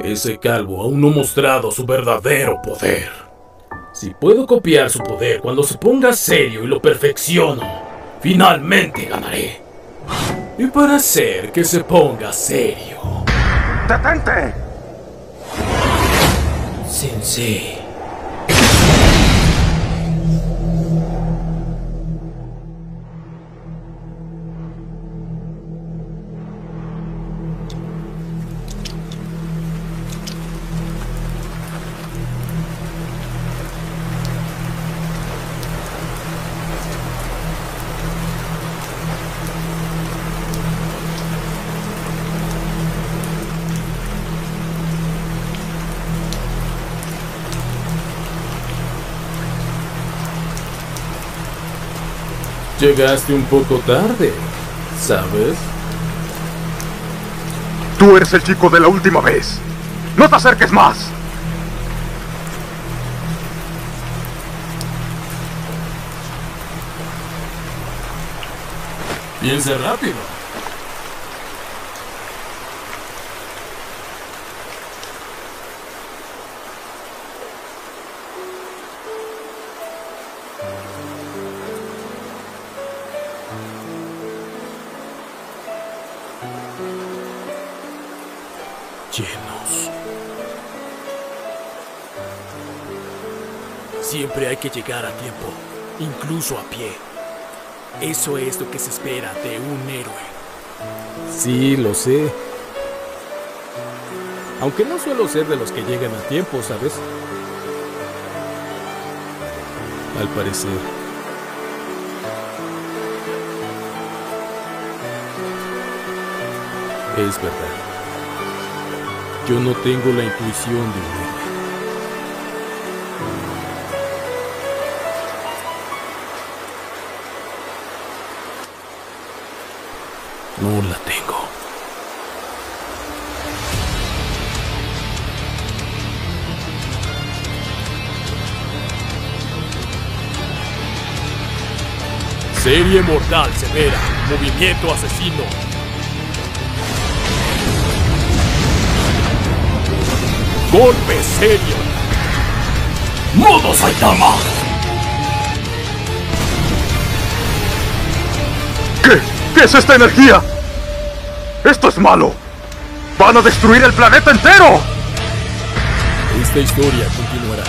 Ese calvo aún no ha mostrado su verdadero poder. Si puedo copiar su poder cuando se ponga serio y lo perfecciono, finalmente ganaré. Y para hacer que se ponga serio, ¡Detente! Sensei. Llegaste un poco tarde, ¿sabes? Tú eres el chico de la última vez. ¡No te acerques más! Piensa rápido. Llenos. Siempre hay que llegar a tiempo, incluso a pie. Eso es lo que se espera de un héroe. Sí, lo sé. Aunque no suelo ser de los que llegan a tiempo, ¿sabes? Al parecer. Es verdad. Yo no tengo la intuición de héroe. No la tengo. Serie mortal severa, movimiento asesino. Golpe serio. ¡Modo Saitama! ¿Qué? ¿Qué es esta energía? ¡Esto es malo! ¡Van a destruir el planeta entero! Esta historia continuará.